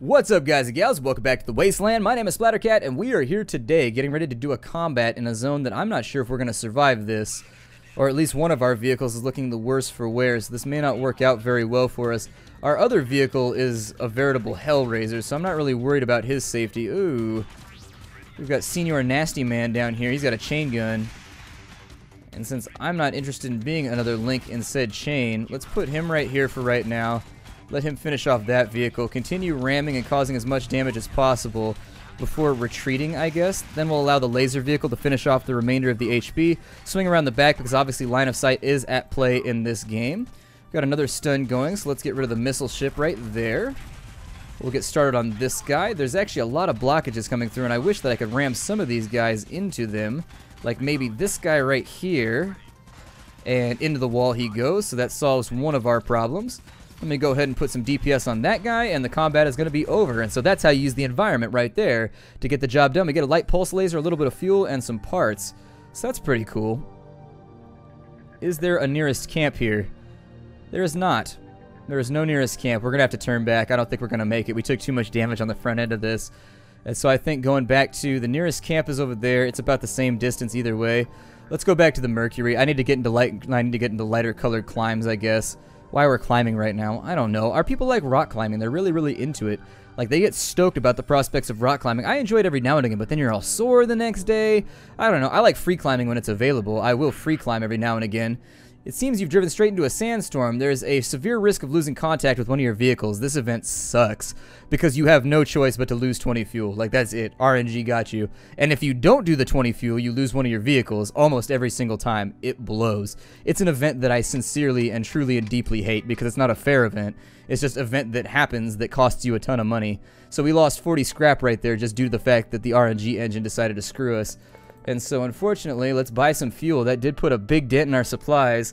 What's up guys and gals, welcome back to the Wasteland. My name is Splattercat and we are here today getting ready to do a combat in a zone that I'm not sure if we're going to survive this. Or at least one of our vehicles is looking the worse for wear, so this may not work out very well for us. Our other vehicle is a veritable hellraiser, so I'm not really worried about his safety. Ooh. We've got Senior Nasty Man down here, he's got a chain gun. And since I'm not interested in being another link in said chain, let's put him right here for right now. Let him finish off that vehicle. Continue ramming and causing as much damage as possible before retreating, I guess. Then we'll allow the laser vehicle to finish off the remainder of the HP. Swing around the back because obviously line of sight is at play in this game. Got another stun going, so let's get rid of the missile ship right there. We'll get started on this guy. There's actually a lot of blockages coming through, and I wish that I could ram some of these guys into them. Like maybe this guy right here. And into the wall he goes, so that solves one of our problems. Let me go ahead and put some DPS on that guy, and the combat is going to be over. And so that's how you use the environment right there to get the job done. We get a light pulse laser, a little bit of fuel, and some parts. So that's pretty cool. Is there a nearest camp here? There is not. There is no nearest camp. We're going to have to turn back. I don't think we're going to make it. We took too much damage on the front end of this. And so I think going back to the nearest camp is over there. It's about the same distance either way. Let's go back to the Mercury. I need to get into light. I need to get into lighter colored climbs, I guess why we're climbing right now. I don't know. Are people like rock climbing? They're really, really into it. Like, they get stoked about the prospects of rock climbing. I enjoy it every now and again, but then you're all sore the next day. I don't know. I like free climbing when it's available. I will free climb every now and again. It seems you've driven straight into a sandstorm. There's a severe risk of losing contact with one of your vehicles. This event sucks because you have no choice but to lose 20 fuel. Like, that's it. RNG got you. And if you don't do the 20 fuel, you lose one of your vehicles almost every single time. It blows. It's an event that I sincerely and truly and deeply hate because it's not a fair event. It's just an event that happens that costs you a ton of money. So we lost 40 scrap right there just due to the fact that the RNG engine decided to screw us. And so unfortunately, let's buy some fuel. That did put a big dent in our supplies.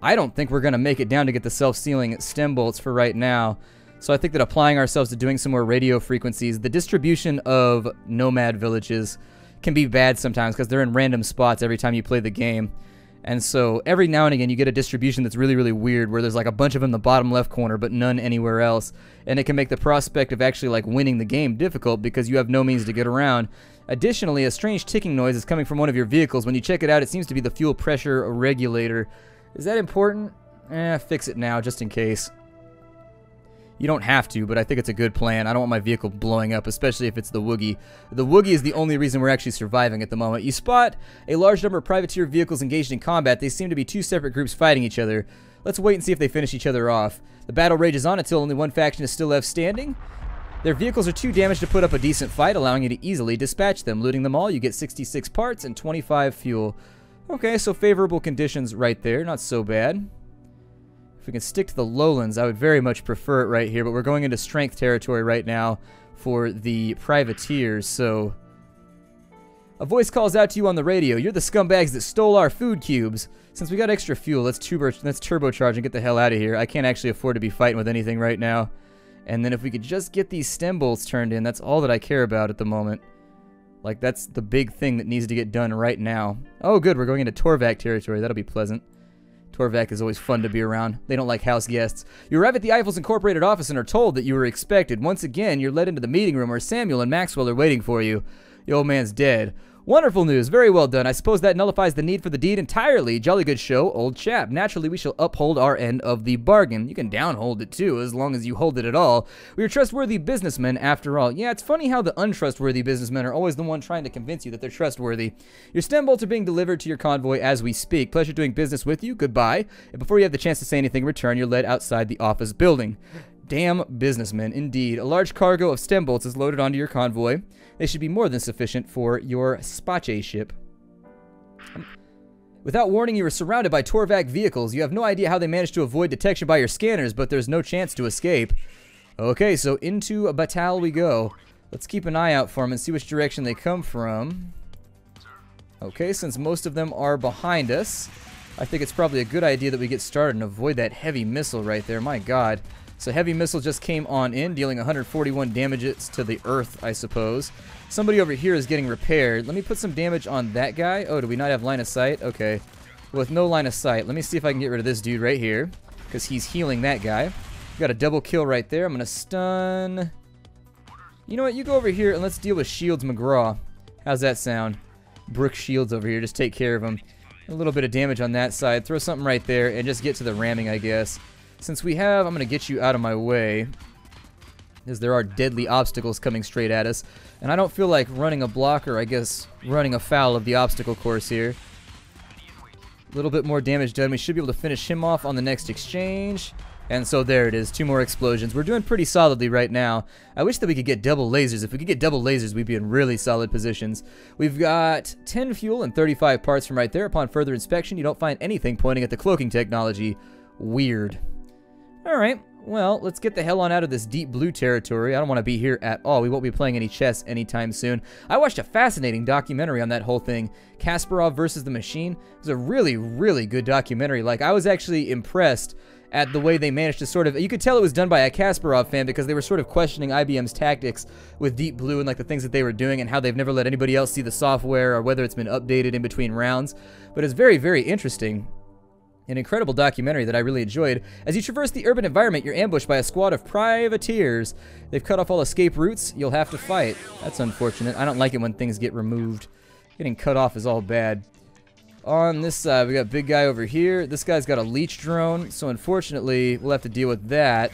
I don't think we're going to make it down to get the self-sealing stem bolts for right now. So I think that applying ourselves to doing some more radio frequencies, the distribution of nomad villages can be bad sometimes because they're in random spots every time you play the game. And so every now and again you get a distribution that's really, really weird where there's like a bunch of them in the bottom left corner but none anywhere else. And it can make the prospect of actually like winning the game difficult because you have no means to get around. Additionally, a strange ticking noise is coming from one of your vehicles. When you check it out, it seems to be the fuel pressure regulator. Is that important? Eh, fix it now just in case. You don't have to, but I think it's a good plan. I don't want my vehicle blowing up, especially if it's the Woogie. The Woogie is the only reason we're actually surviving at the moment. You spot a large number of privateer vehicles engaged in combat. They seem to be two separate groups fighting each other. Let's wait and see if they finish each other off. The battle rages on until only one faction is still left standing. Their vehicles are too damaged to put up a decent fight, allowing you to easily dispatch them. Looting them all, you get 66 parts and 25 fuel. Okay, so favorable conditions right there. Not so bad. If we can stick to the lowlands, I would very much prefer it right here, but we're going into strength territory right now for the privateers, so... A voice calls out to you on the radio. You're the scumbags that stole our food cubes. Since we got extra fuel, let's, turbo let's turbocharge and get the hell out of here. I can't actually afford to be fighting with anything right now. And then if we could just get these stem bolts turned in, that's all that I care about at the moment. Like, that's the big thing that needs to get done right now. Oh, good, we're going into Torvak territory. That'll be pleasant. Torvak is always fun to be around. They don't like house guests. You arrive at the Eiffels Incorporated office and are told that you were expected. Once again, you're led into the meeting room where Samuel and Maxwell are waiting for you. The old man's dead. Wonderful news. Very well done. I suppose that nullifies the need for the deed entirely. Jolly good show, old chap. Naturally, we shall uphold our end of the bargain. You can downhold it too, as long as you hold it at all. We are trustworthy businessmen, after all. Yeah, it's funny how the untrustworthy businessmen are always the one trying to convince you that they're trustworthy. Your stem bolts are being delivered to your convoy as we speak. Pleasure doing business with you. Goodbye. And before you have the chance to say anything in return, you're led outside the office building. Damn businessmen, indeed. A large cargo of stem bolts is loaded onto your convoy. They should be more than sufficient for your Spache ship. Without warning, you are surrounded by Torvak vehicles. You have no idea how they managed to avoid detection by your scanners, but there's no chance to escape. Okay, so into a Batal we go. Let's keep an eye out for them and see which direction they come from. Okay, since most of them are behind us, I think it's probably a good idea that we get started and avoid that heavy missile right there. My god. So heavy missile just came on in, dealing 141 damages to the earth, I suppose. Somebody over here is getting repaired. Let me put some damage on that guy. Oh, do we not have line of sight? Okay. With no line of sight, let me see if I can get rid of this dude right here. Because he's healing that guy. Got a double kill right there. I'm going to stun You know what? You go over here and let's deal with Shields McGraw. How's that sound? Brooke Shields over here. Just take care of him. A little bit of damage on that side. Throw something right there and just get to the ramming, I guess. Since we have, I'm going to get you out of my way. As there are deadly obstacles coming straight at us. And I don't feel like running a blocker, I guess, running afoul of the obstacle course here. A little bit more damage done. We should be able to finish him off on the next exchange. And so there it is, two more explosions. We're doing pretty solidly right now. I wish that we could get double lasers. If we could get double lasers, we'd be in really solid positions. We've got 10 fuel and 35 parts from right there. Upon further inspection, you don't find anything pointing at the cloaking technology. Weird. Alright, well, let's get the hell on out of this deep blue territory. I don't want to be here at all. We won't be playing any chess anytime soon. I watched a fascinating documentary on that whole thing, Kasparov versus the Machine. It was a really, really good documentary. Like, I was actually impressed at the way they managed to sort of you could tell it was done by a Kasparov fan because they were sort of questioning IBM's tactics with Deep Blue and like the things that they were doing and how they've never let anybody else see the software or whether it's been updated in between rounds. But it's very, very interesting. An incredible documentary that I really enjoyed. As you traverse the urban environment, you're ambushed by a squad of privateers. They've cut off all escape routes. You'll have to fight. That's unfortunate. I don't like it when things get removed. Getting cut off is all bad. On this side, we got big guy over here. This guy's got a leech drone, so unfortunately, we'll have to deal with that.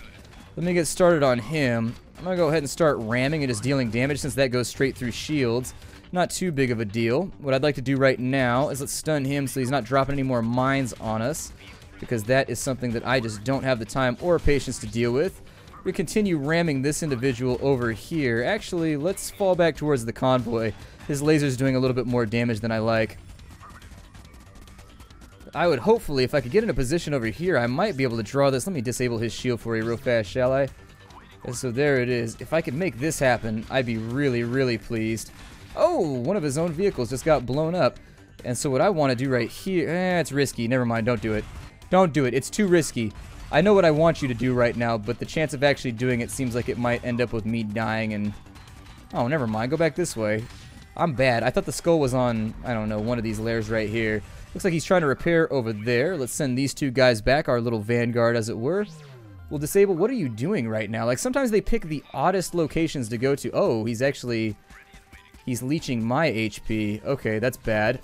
Let me get started on him. I'm going to go ahead and start ramming and just dealing damage since that goes straight through shields. Not too big of a deal. What I'd like to do right now is let's stun him so he's not dropping any more mines on us because that is something that I just don't have the time or patience to deal with. We continue ramming this individual over here. Actually, let's fall back towards the convoy. His laser's doing a little bit more damage than I like. I would hopefully, if I could get in a position over here, I might be able to draw this. Let me disable his shield for you real fast, shall I? And so there it is. If I could make this happen, I'd be really, really pleased. Oh, one of his own vehicles just got blown up. And so what I want to do right here, eh, it's risky. Never mind, don't do it. Don't do it. It's too risky. I know what I want you to do right now, but the chance of actually doing it seems like it might end up with me dying and... Oh, never mind. Go back this way. I'm bad. I thought the skull was on, I don't know, one of these layers right here. Looks like he's trying to repair over there. Let's send these two guys back, our little vanguard as it were. We'll disable. What are you doing right now? Like sometimes they pick the oddest locations to go to. Oh, he's actually... He's leeching my HP. Okay, that's bad.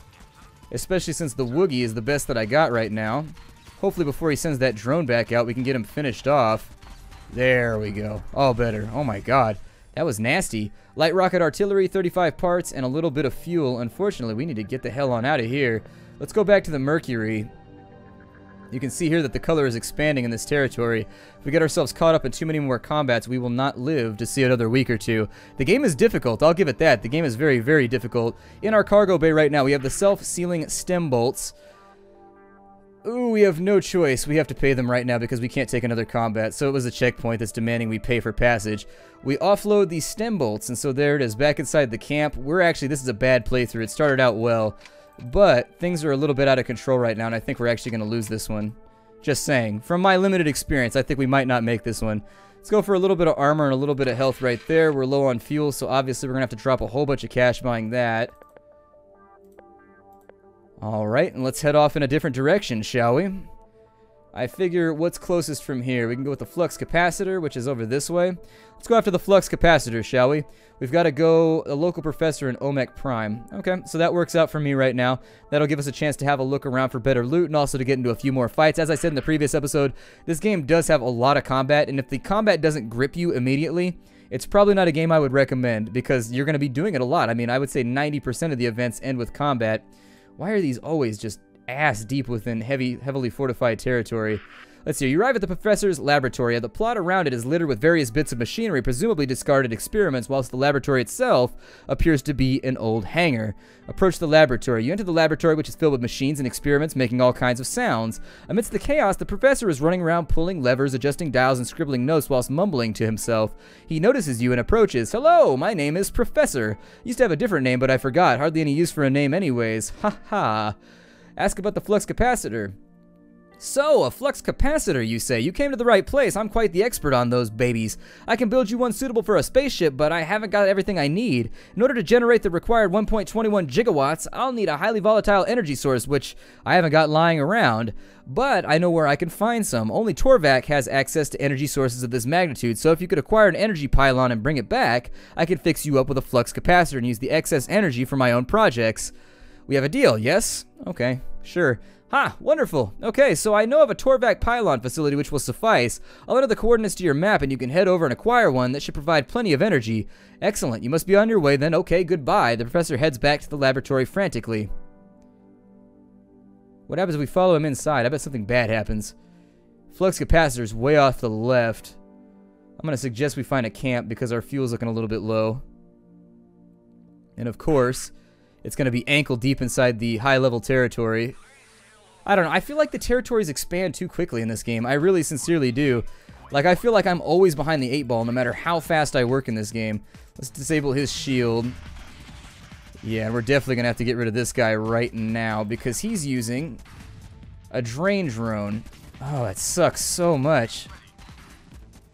Especially since the Woogie is the best that I got right now. Hopefully before he sends that drone back out, we can get him finished off. There we go. All better. Oh my god. That was nasty. Light rocket artillery, 35 parts, and a little bit of fuel. Unfortunately, we need to get the hell on out of here. Let's go back to the Mercury. You can see here that the color is expanding in this territory. If we get ourselves caught up in too many more combats, we will not live to see another week or two. The game is difficult, I'll give it that. The game is very, very difficult. In our cargo bay right now, we have the self-sealing stem bolts. Ooh, we have no choice. We have to pay them right now because we can't take another combat. So it was a checkpoint that's demanding we pay for passage. We offload these stem bolts, and so there it is, back inside the camp. We're actually, this is a bad playthrough. It started out well. But things are a little bit out of control right now, and I think we're actually going to lose this one. Just saying. From my limited experience, I think we might not make this one. Let's go for a little bit of armor and a little bit of health right there. We're low on fuel, so obviously we're going to have to drop a whole bunch of cash buying that. Alright, and let's head off in a different direction, shall we? I figure what's closest from here? We can go with the flux capacitor, which is over this way. Let's go after the flux capacitor, shall we? We've got to go a local professor in Olmec Prime. Okay, so that works out for me right now. That'll give us a chance to have a look around for better loot and also to get into a few more fights. As I said in the previous episode, this game does have a lot of combat, and if the combat doesn't grip you immediately, it's probably not a game I would recommend because you're going to be doing it a lot. I mean, I would say 90% of the events end with combat. Why are these always just ass deep within heavy, heavily fortified territory. Let's see, you arrive at the professor's laboratory. The plot around it is littered with various bits of machinery, presumably discarded experiments, whilst the laboratory itself appears to be an old hangar. Approach the laboratory. You enter the laboratory, which is filled with machines and experiments making all kinds of sounds. Amidst the chaos, the professor is running around pulling levers, adjusting dials, and scribbling notes whilst mumbling to himself. He notices you and approaches. Hello, my name is Professor. Used to have a different name, but I forgot. Hardly any use for a name anyways. Ha ha. Ask about the flux capacitor. So, a flux capacitor, you say? You came to the right place. I'm quite the expert on those babies. I can build you one suitable for a spaceship, but I haven't got everything I need. In order to generate the required 1.21 gigawatts, I'll need a highly volatile energy source, which I haven't got lying around. But I know where I can find some. Only Torvak has access to energy sources of this magnitude, so if you could acquire an energy pylon and bring it back, I could fix you up with a flux capacitor and use the excess energy for my own projects. We have a deal, yes? Okay, sure. Ha, wonderful. Okay, so I know of a Torvac pylon facility which will suffice. I'll enter the coordinates to your map and you can head over and acquire one that should provide plenty of energy. Excellent, you must be on your way then. Okay, goodbye. The professor heads back to the laboratory frantically. What happens if we follow him inside? I bet something bad happens. Flux capacitor's way off the left. I'm going to suggest we find a camp because our fuel's looking a little bit low. And of course, it's going to be ankle deep inside the high level territory. I don't know. I feel like the territories expand too quickly in this game. I really sincerely do. Like, I feel like I'm always behind the eight ball no matter how fast I work in this game. Let's disable his shield. Yeah, we're definitely going to have to get rid of this guy right now because he's using a drain drone. Oh, that sucks so much.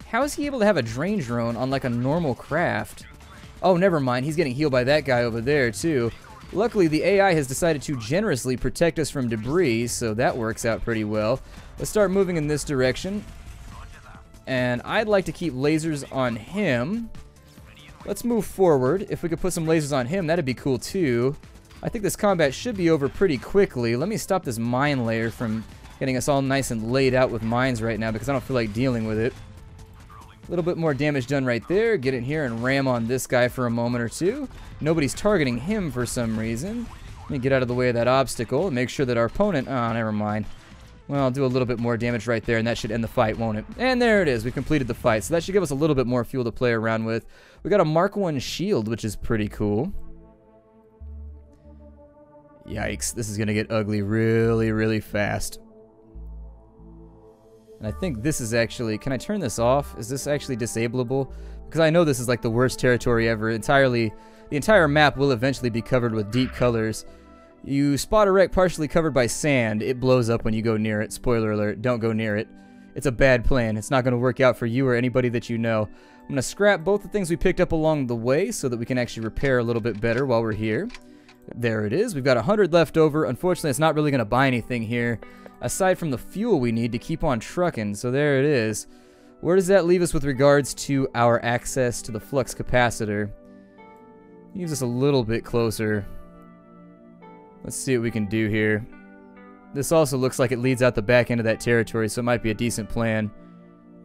How is he able to have a drain drone on like a normal craft? Oh, never mind. He's getting healed by that guy over there too. Luckily, the AI has decided to generously protect us from debris, so that works out pretty well. Let's start moving in this direction. And I'd like to keep lasers on him. Let's move forward. If we could put some lasers on him, that'd be cool too. I think this combat should be over pretty quickly. Let me stop this mine layer from getting us all nice and laid out with mines right now because I don't feel like dealing with it. A little bit more damage done right there. Get in here and ram on this guy for a moment or two. Nobody's targeting him for some reason. Let me get out of the way of that obstacle and make sure that our opponent... Oh, never mind. Well, I'll do a little bit more damage right there, and that should end the fight, won't it? And there it is. We completed the fight. So that should give us a little bit more fuel to play around with. We got a Mark 1 shield, which is pretty cool. Yikes. This is going to get ugly really, really fast. And I think this is actually... Can I turn this off? Is this actually disableable? Because I know this is like the worst territory ever. Entirely... The entire map will eventually be covered with deep colors. You spot a wreck partially covered by sand. It blows up when you go near it. Spoiler alert, don't go near it. It's a bad plan. It's not going to work out for you or anybody that you know. I'm going to scrap both the things we picked up along the way so that we can actually repair a little bit better while we're here. There it is. We've got 100 left over. Unfortunately, it's not really going to buy anything here aside from the fuel we need to keep on trucking. So there it is. Where does that leave us with regards to our access to the flux capacitor? Leaves us a little bit closer. Let's see what we can do here. This also looks like it leads out the back end of that territory, so it might be a decent plan.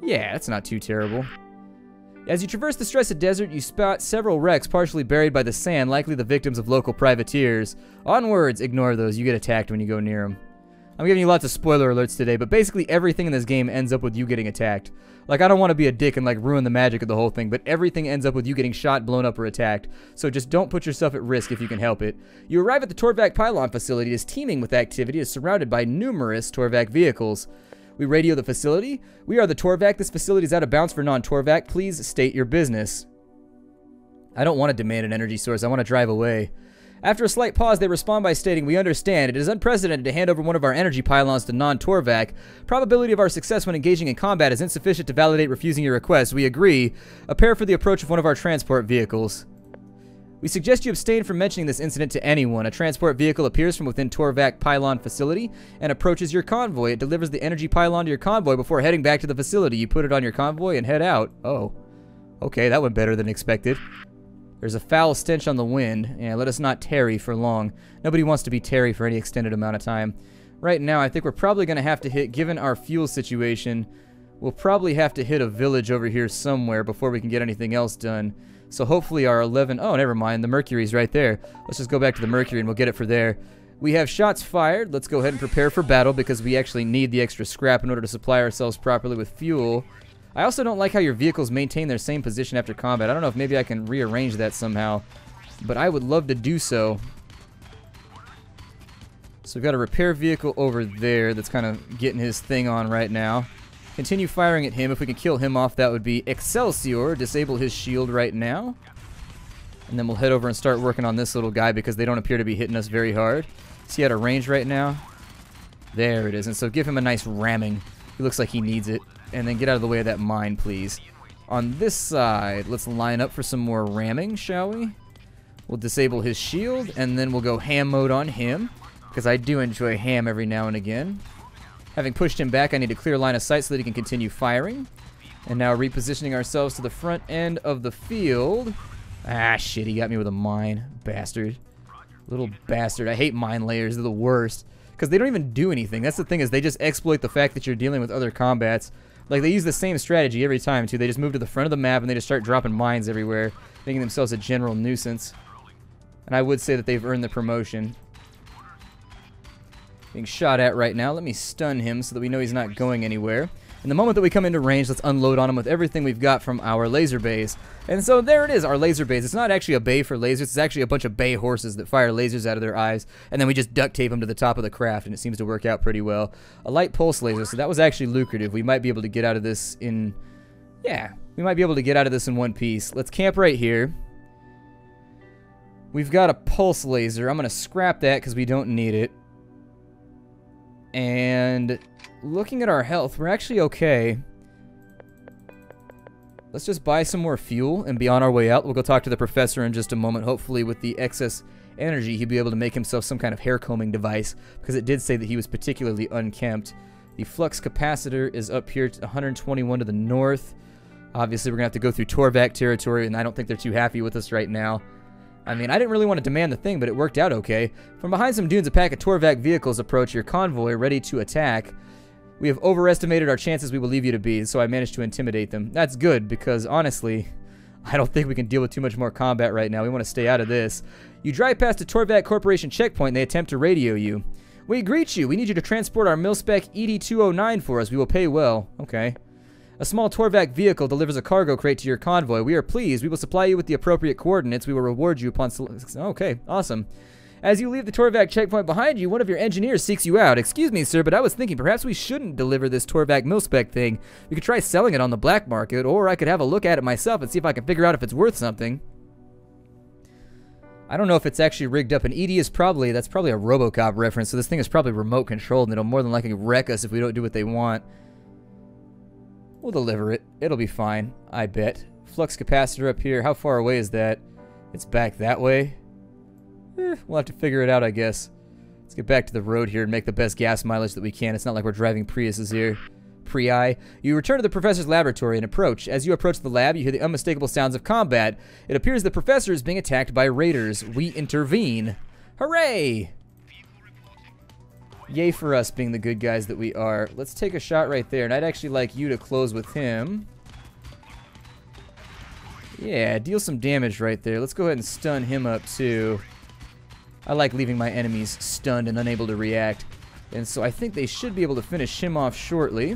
Yeah, that's not too terrible. As you traverse the stressed desert, you spot several wrecks partially buried by the sand, likely the victims of local privateers. Onwards, ignore those. You get attacked when you go near them. I'm giving you lots of spoiler alerts today, but basically everything in this game ends up with you getting attacked. Like, I don't want to be a dick and, like, ruin the magic of the whole thing, but everything ends up with you getting shot, blown up, or attacked. So just don't put yourself at risk if you can help it. You arrive at the Torvak pylon facility. It is teeming with activity. It is surrounded by numerous Torvak vehicles. We radio the facility. We are the Torvak. This facility is out of bounds for non-Torvak. Please state your business. I don't want to demand an energy source. I want to drive away. After a slight pause, they respond by stating, We understand. It is unprecedented to hand over one of our energy pylons to non-Torvak. Probability of our success when engaging in combat is insufficient to validate refusing your request. We agree. Prepare for the approach of one of our transport vehicles. We suggest you abstain from mentioning this incident to anyone. A transport vehicle appears from within Torvak pylon facility and approaches your convoy. It delivers the energy pylon to your convoy before heading back to the facility. You put it on your convoy and head out. Oh. Okay, that went better than expected. There's a foul stench on the wind. Yeah, let us not tarry for long. Nobody wants to be tarry for any extended amount of time. Right now, I think we're probably going to have to hit, given our fuel situation, we'll probably have to hit a village over here somewhere before we can get anything else done. So hopefully our 11... Oh, never mind. The Mercury's right there. Let's just go back to the Mercury and we'll get it for there. We have shots fired. Let's go ahead and prepare for battle because we actually need the extra scrap in order to supply ourselves properly with fuel. I also don't like how your vehicles maintain their same position after combat. I don't know if maybe I can rearrange that somehow, but I would love to do so. So we've got a repair vehicle over there that's kind of getting his thing on right now. Continue firing at him. If we can kill him off, that would be Excelsior. Disable his shield right now. And then we'll head over and start working on this little guy because they don't appear to be hitting us very hard. Is he at a range right now? There it is. And so give him a nice ramming. He looks like he needs it. And then get out of the way of that mine, please. On this side, let's line up for some more ramming, shall we? We'll disable his shield, and then we'll go ham mode on him, because I do enjoy ham every now and again. Having pushed him back, I need a clear line of sight so that he can continue firing. And now repositioning ourselves to the front end of the field. Ah, shit, he got me with a mine. Bastard. Little bastard. I hate mine layers. They're the worst. Because they don't even do anything. That's the thing is they just exploit the fact that you're dealing with other combats. Like, they use the same strategy every time, too. They just move to the front of the map and they just start dropping mines everywhere, making themselves a general nuisance. And I would say that they've earned the promotion. Being shot at right now. Let me stun him so that we know he's not going anywhere. And the moment that we come into range, let's unload on him with everything we've got from our laser bays. And so there it is, our laser bays. It's not actually a bay for lasers, it's actually a bunch of bay horses that fire lasers out of their eyes, and then we just duct tape them to the top of the craft, and it seems to work out pretty well. A light pulse laser, so that was actually lucrative. We might be able to get out of this in... Yeah, we might be able to get out of this in one piece. Let's camp right here. We've got a pulse laser. I'm going to scrap that because we don't need it. And looking at our health, we're actually okay. Let's just buy some more fuel and be on our way out. We'll go talk to the professor in just a moment. Hopefully with the excess energy, he'll be able to make himself some kind of hair combing device because it did say that he was particularly unkempt. The flux capacitor is up here to 121 to the north. Obviously, we're going to have to go through Torvak territory, and I don't think they're too happy with us right now. I mean, I didn't really want to demand the thing, but it worked out okay. From behind some dunes, a pack of Torvak vehicles approach your convoy, ready to attack. We have overestimated our chances we believe you to be, so I managed to intimidate them. That's good, because honestly, I don't think we can deal with too much more combat right now. We want to stay out of this. You drive past a Torvak Corporation checkpoint and they attempt to radio you. We greet you. We need you to transport our mil-spec ED-209 for us. We will pay well. Okay. A small Torvak vehicle delivers a cargo crate to your convoy. We are pleased. We will supply you with the appropriate coordinates. We will reward you upon... Okay, awesome. As you leave the Torvak checkpoint behind you, one of your engineers seeks you out. Excuse me, sir, but I was thinking perhaps we shouldn't deliver this Torvak mil-spec thing. We could try selling it on the black market, or I could have a look at it myself and see if I can figure out if it's worth something. I don't know if it's actually rigged up. An ED is probably, that's probably a Robocop reference, so this thing is probably remote controlled, and it'll more than likely wreck us if we don't do what they want. We'll deliver it. It'll be fine, I bet. Flux capacitor up here. How far away is that? It's back that way. Eh, we'll have to figure it out, I guess. Let's get back to the road here and make the best gas mileage that we can. It's not like we're driving Priuses here. Pri. You return to the professor's laboratory and approach. As you approach the lab, you hear the unmistakable sounds of combat. It appears the professor is being attacked by raiders. We intervene. Hooray! Yay for us being the good guys that we are. Let's take a shot right there, and I'd actually like you to close with him. Yeah, deal some damage right there. Let's go ahead and stun him up too. I like leaving my enemies stunned and unable to react. And so I think they should be able to finish him off shortly.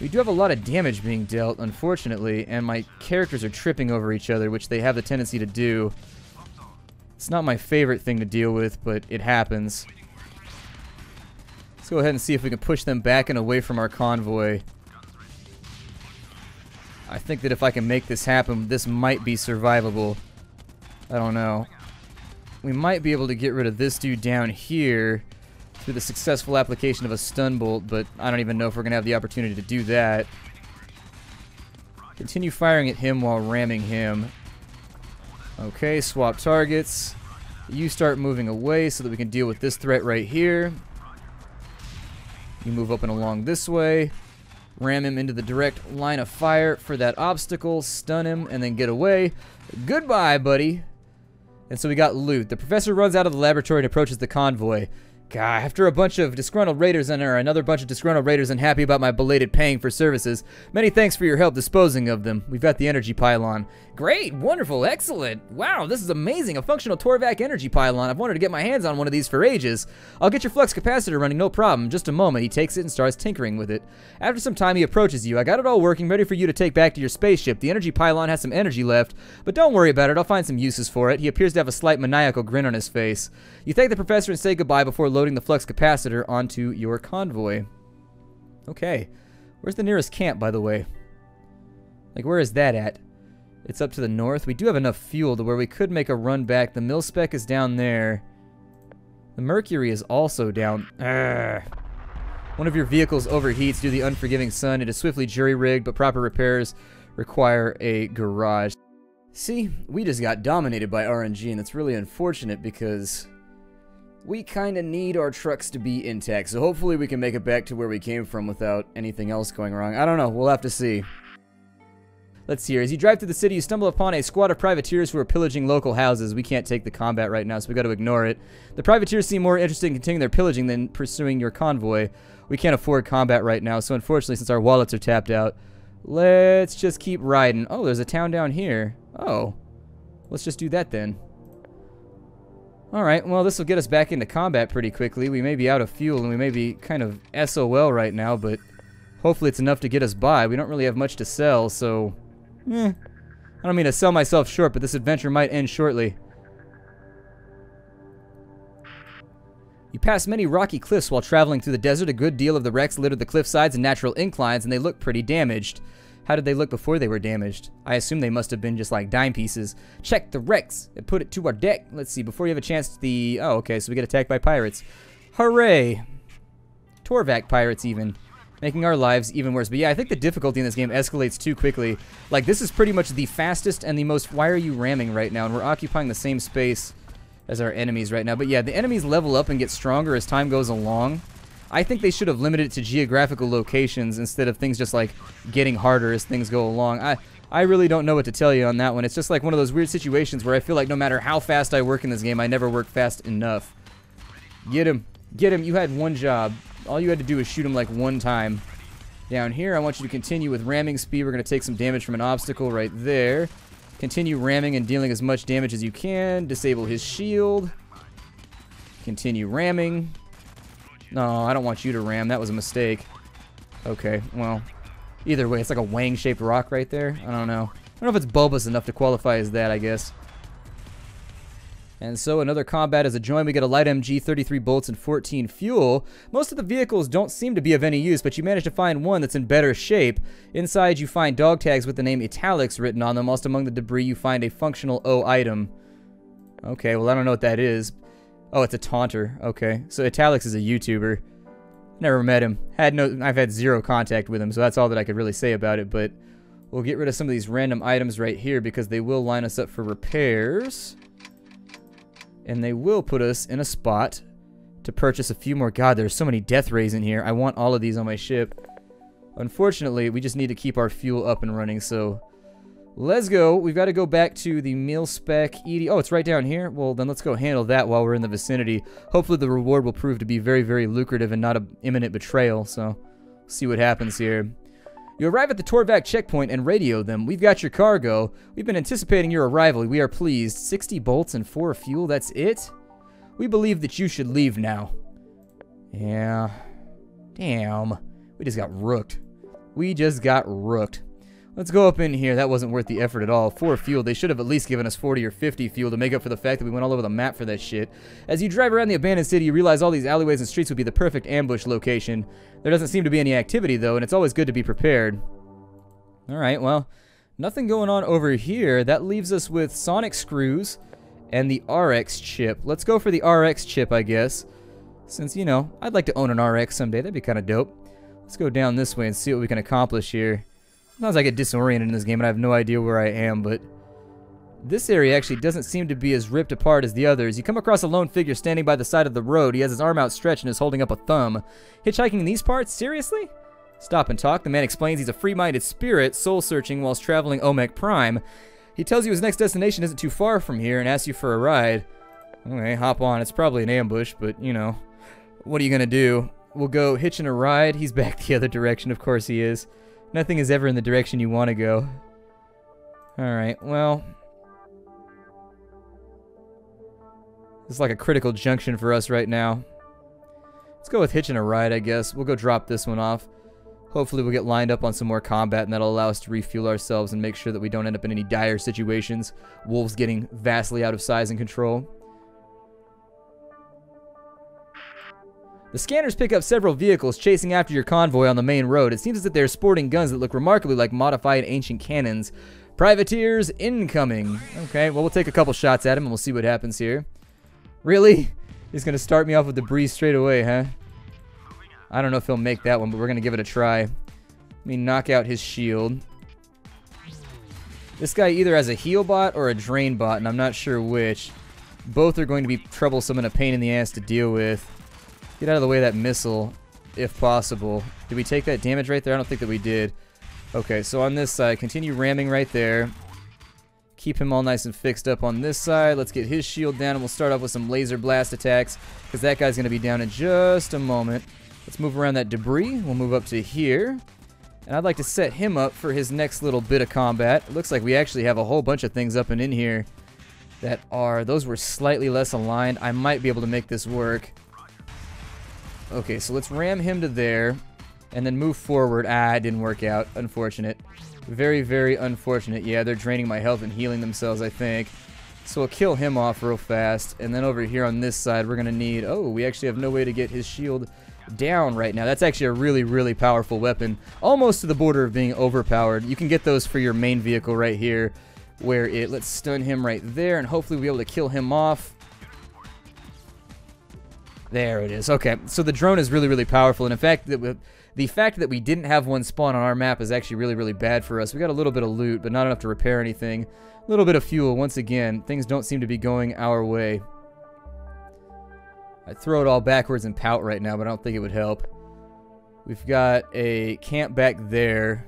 We do have a lot of damage being dealt, unfortunately, and my characters are tripping over each other, which they have the tendency to do. It's not my favorite thing to deal with, but it happens. Let's go ahead and see if we can push them back and away from our convoy. I think that if I can make this happen, this might be survivable. I don't know. We might be able to get rid of this dude down here through the successful application of a stun bolt, but I don't even know if we're going to have the opportunity to do that. Continue firing at him while ramming him. Okay, swap targets. You start moving away so that we can deal with this threat right here. You move up and along this way. Ram him into the direct line of fire for that obstacle. Stun him and then get away. Goodbye, buddy. And so we got loot. The professor runs out of the laboratory and approaches the convoy. God, after a bunch of disgruntled raiders and or another bunch of disgruntled raiders unhappy about my belated paying for services, many thanks for your help disposing of them. We've got the energy pylon. Great, wonderful, excellent. Wow, this is amazing. A functional Torvak energy pylon. I've wanted to get my hands on one of these for ages. I'll get your flux capacitor running, no problem. Just a moment. He takes it and starts tinkering with it. After some time, he approaches you. I got it all working, ready for you to take back to your spaceship. The energy pylon has some energy left, but don't worry about it. I'll find some uses for it. He appears to have a slight maniacal grin on his face. You thank the professor and say goodbye before loading the flux capacitor onto your convoy. Okay. Where's the nearest camp, by the way? Like, where is that at? It's up to the north. We do have enough fuel to where we could make a run back. The mil-spec is down there. The mercury is also down. Urgh. one of your vehicles overheats due to the unforgiving sun, it is swiftly jury-rigged, but proper repairs require a garage. See, we just got dominated by RNG, and it's really unfortunate because we kind of need our trucks to be intact. So hopefully we can make it back to where we came from without anything else going wrong. I don't know. We'll have to see. Let's see here. As you drive through the city, you stumble upon a squad of privateers who are pillaging local houses. We can't take the combat right now, so we got to ignore it. The privateers seem more interested in continuing their pillaging than pursuing your convoy. We can't afford combat right now, so unfortunately, since our wallets are tapped out, let's just keep riding. Oh, there's a town down here. Oh. Let's just do that then. Alright, well this will get us back into combat pretty quickly. We may be out of fuel and we may be kind of SOL right now, but hopefully it's enough to get us by. We don't really have much to sell, so Eh. I don't mean to sell myself short, but this adventure might end shortly. You pass many rocky cliffs while traveling through the desert. A good deal of the wrecks litter the cliff sides and natural inclines, and they look pretty damaged. How did they look before they were damaged? I assume they must have been just like dime pieces. Check the wrecks and put it to our deck. Let's see, before you have a chance to the... Oh, okay, so we get attacked by pirates. Hooray! Torvac pirates, even making our lives even worse. But yeah, I think the difficulty in this game escalates too quickly. Like, this is pretty much the fastest and the most... Why are you ramming right now? And we're occupying the same space as our enemies right now. But yeah, the enemies level up and get stronger as time goes along. I think they should have limited it to geographical locations instead of things just like getting harder as things go along. I I really don't know what to tell you on that one. It's just like one of those weird situations where I feel like no matter how fast I work in this game, I never work fast enough. Get him. Get him. You had one job. All you had to do was shoot him like one time. Down here, I want you to continue with ramming speed. We're going to take some damage from an obstacle right there. Continue ramming and dealing as much damage as you can. Disable his shield. Continue ramming. No, I don't want you to ram. That was a mistake. Okay, well, either way, it's like a wang-shaped rock right there. I don't know. I don't know if it's bulbous enough to qualify as that, I guess. And so another combat is a join. We get a light MG, 33 bolts, and 14 fuel. Most of the vehicles don't seem to be of any use, but you manage to find one that's in better shape. Inside you find dog tags with the name Italics written on them. Whilst among the debris you find a functional O item. Okay, well I don't know what that is. Oh, it's a taunter. Okay, so Italics is a YouTuber. Never met him. Had no. I've had zero contact with him, so that's all that I could really say about it. But we'll get rid of some of these random items right here because they will line us up for repairs and they will put us in a spot to purchase a few more. God, there's so many death rays in here. I want all of these on my ship. Unfortunately, we just need to keep our fuel up and running, so let's go. We've got to go back to the mil-spec ED. Oh, it's right down here? Well, then let's go handle that while we're in the vicinity. Hopefully the reward will prove to be very, very lucrative and not an imminent betrayal, so see what happens here. You arrive at the Torvac checkpoint and radio them. We've got your cargo. We've been anticipating your arrival. We are pleased. 60 bolts and 4 fuel, that's it? We believe that you should leave now. Yeah. Damn. We just got rooked. We just got rooked. Let's go up in here. That wasn't worth the effort at all. Four fuel. They should have at least given us 40 or 50 fuel to make up for the fact that we went all over the map for that shit. As you drive around the abandoned city, you realize all these alleyways and streets would be the perfect ambush location. There doesn't seem to be any activity, though, and it's always good to be prepared. Alright, well, nothing going on over here. That leaves us with sonic screws and the RX chip. Let's go for the RX chip, I guess. Since, you know, I'd like to own an RX someday. That'd be kind of dope. Let's go down this way and see what we can accomplish here. Sometimes I get disoriented in this game and I have no idea where I am, but this area actually doesn't seem to be as ripped apart as the others. You come across a lone figure standing by the side of the road. He has his arm outstretched and is holding up a thumb. Hitchhiking in these parts? Seriously? Stop and talk. The man explains he's a free-minded spirit, soul-searching whilst traveling Omek Prime. He tells you his next destination isn't too far from here and asks you for a ride. Okay, hop on. It's probably an ambush, but, you know, what are you to do? We'll go hitching a ride. He's back the other direction. Of course he is. Nothing is ever in the direction you want to go. Alright, well... It's like a critical junction for us right now. Let's go with hitching a ride, I guess. We'll go drop this one off. Hopefully we'll get lined up on some more combat and that'll allow us to refuel ourselves and make sure that we don't end up in any dire situations. Wolves getting vastly out of size and control. The scanners pick up several vehicles chasing after your convoy on the main road. It seems as if they're sporting guns that look remarkably like modified ancient cannons. Privateers incoming. Okay, well, we'll take a couple shots at him and we'll see what happens here. Really? He's going to start me off with the breeze straight away, huh? I don't know if he'll make that one, but we're going to give it a try. Let me knock out his shield. This guy either has a heal bot or a drain bot, and I'm not sure which. Both are going to be troublesome and a pain in the ass to deal with. Get out of the way of that missile, if possible. Did we take that damage right there? I don't think that we did. Okay, so on this side, continue ramming right there. Keep him all nice and fixed up on this side. Let's get his shield down, and we'll start off with some laser blast attacks, because that guy's going to be down in just a moment. Let's move around that debris. We'll move up to here. And I'd like to set him up for his next little bit of combat. It looks like we actually have a whole bunch of things up and in here that are... Those were slightly less aligned. I might be able to make this work. Okay, so let's ram him to there. And then move forward. Ah, didn't work out. Unfortunate. Very, very unfortunate. Yeah, they're draining my health and healing themselves, I think. So we'll kill him off real fast. And then over here on this side, we're going to need... Oh, we actually have no way to get his shield down right now. That's actually a really, really powerful weapon. Almost to the border of being overpowered. You can get those for your main vehicle right here. Where it, let's stun him right there. And hopefully we'll be able to kill him off. There it is. Okay, so the drone is really, really powerful. And in fact, the, the fact that we didn't have one spawn on our map is actually really, really bad for us. We got a little bit of loot, but not enough to repair anything. A little bit of fuel. Once again, things don't seem to be going our way. I'd throw it all backwards and pout right now, but I don't think it would help. We've got a camp back there.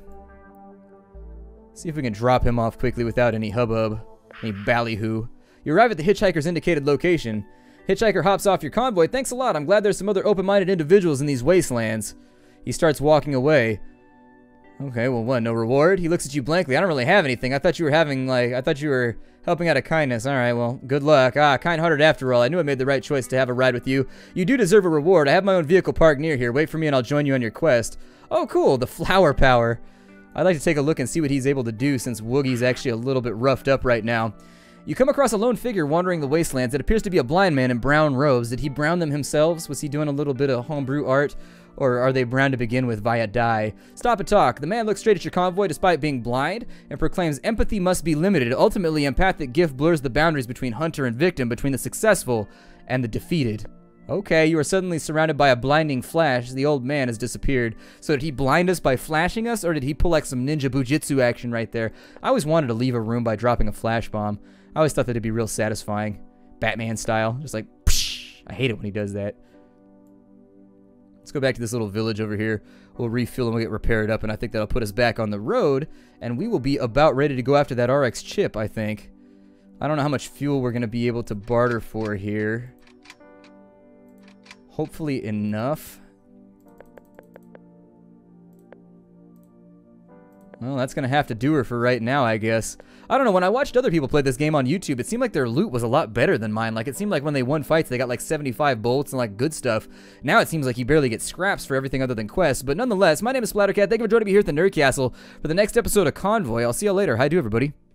See if we can drop him off quickly without any hubbub, any ballyhoo. You arrive at the hitchhiker's indicated location. Hitchhiker hops off your convoy. Thanks a lot. I'm glad there's some other open-minded individuals in these wastelands. He starts walking away. Okay, well, what, no reward? He looks at you blankly. I don't really have anything. I thought you were having, like, I thought you were helping out of kindness. All right, well, good luck. Ah, kind-hearted after all. I knew I made the right choice to have a ride with you. You do deserve a reward. I have my own vehicle parked near here. Wait for me and I'll join you on your quest. Oh, cool, the flower power. I'd like to take a look and see what he's able to do since Woogie's actually a little bit roughed up right now. You come across a lone figure wandering the wastelands. It appears to be a blind man in brown robes. Did he brown them himself? Was he doing a little bit of homebrew art? Or are they brown to begin with via dye? Stop and talk. The man looks straight at your convoy despite being blind and proclaims empathy must be limited. Ultimately, empathic gift blurs the boundaries between hunter and victim, between the successful and the defeated. Okay, you are suddenly surrounded by a blinding flash. The old man has disappeared. So did he blind us by flashing us, or did he pull like some ninja bujitsu action right there? I always wanted to leave a room by dropping a flash bomb. I always thought that'd be real satisfying. Batman style. Just like, psh, I hate it when he does that. Let's go back to this little village over here. We'll refuel and we'll get repaired up, and I think that'll put us back on the road, and we will be about ready to go after that RX chip, I think. I don't know how much fuel we're going to be able to barter for here. Hopefully enough. Well, that's going to have to do her for right now, I guess. I don't know, when I watched other people play this game on YouTube, it seemed like their loot was a lot better than mine. Like, it seemed like when they won fights, they got like 75 bolts and like good stuff. Now it seems like you barely get scraps for everything other than quests. But nonetheless, my name is Splattercat. Thank you for joining me here at the Nerd Castle for the next episode of Convoy. I'll see you later. Hi, do everybody.